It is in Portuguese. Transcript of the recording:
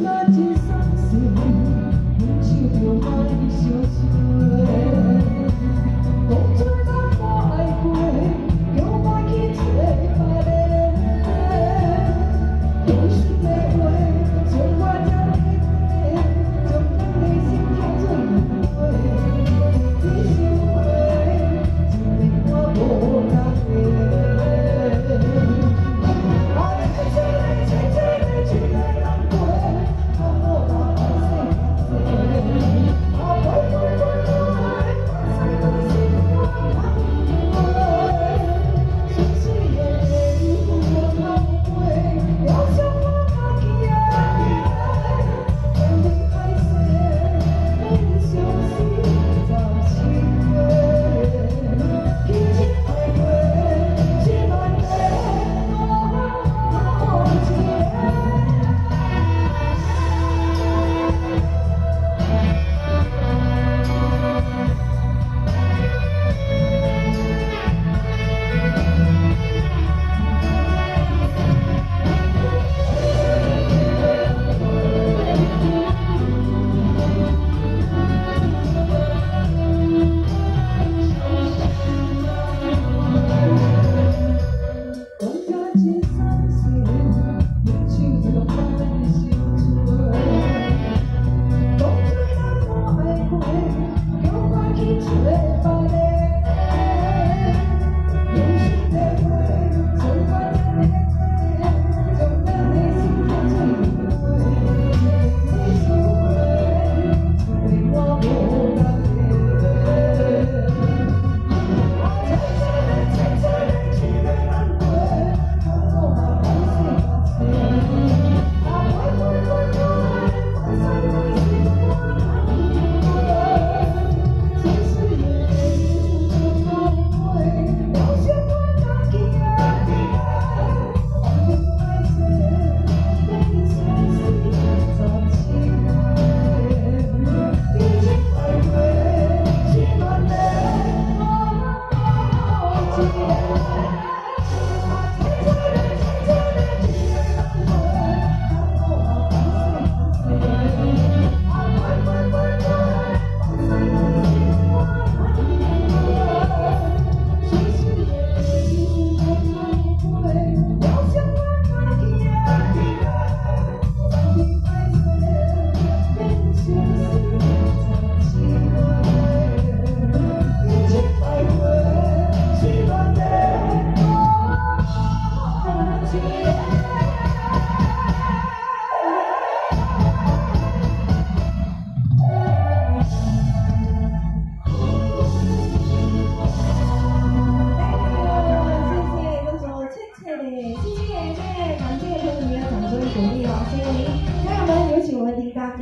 flores de São Simão, de teu mar delicioso. Let Jesus.